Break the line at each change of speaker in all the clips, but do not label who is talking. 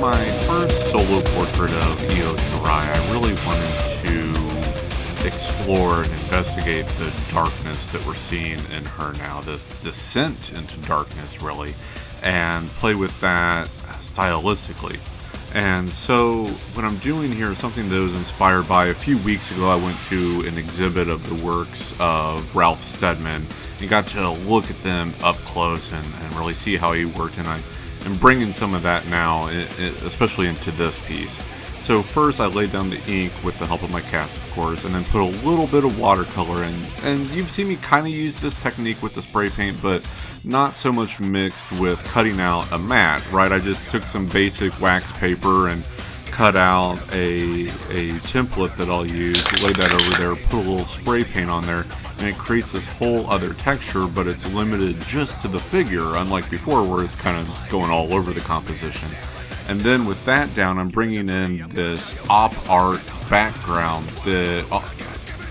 my first solo portrait of Io Shirai, I really wanted to explore and investigate the darkness that we're seeing in her now, this descent into darkness, really, and play with that stylistically. And so, what I'm doing here is something that was inspired by a few weeks ago. I went to an exhibit of the works of Ralph Steadman and got to look at them up close and, and really see how he worked. And I am bringing some of that now, especially into this piece. So first I laid down the ink with the help of my cats, of course, and then put a little bit of watercolor in. And you've seen me kind of use this technique with the spray paint, but not so much mixed with cutting out a mat, right? I just took some basic wax paper and cut out a, a template that I'll use, lay that over there, put a little spray paint on there, and it creates this whole other texture, but it's limited just to the figure, unlike before where it's kind of going all over the composition. And then with that down, I'm bringing in this op art background that uh,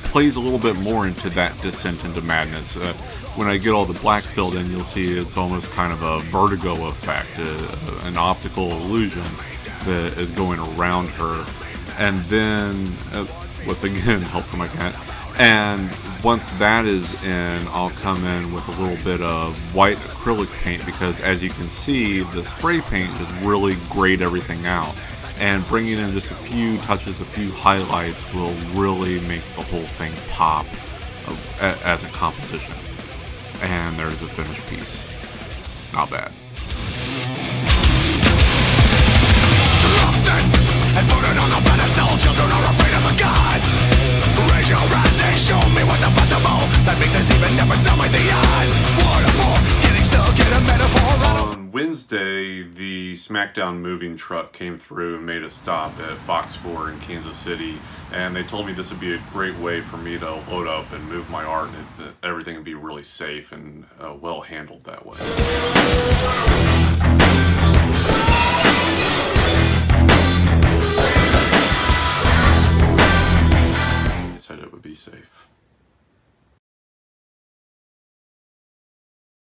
plays a little bit more into that descent into madness. Uh, when I get all the black filled in, you'll see it's almost kind of a vertigo effect, uh, an optical illusion that is going around her. And then, uh, with again help from my cat, and once that is in, I'll come in with a little bit of white acrylic paint because as you can see, the spray paint just really grayed everything out. And bringing in just a few touches, a few highlights will really make the whole thing pop as a composition. And there's a finished piece. Not bad. Wednesday, the SmackDown moving truck came through and made a stop at Fox 4 in Kansas City and they told me this would be a great way for me to load up and move my art and everything would be really safe and uh, well handled that way.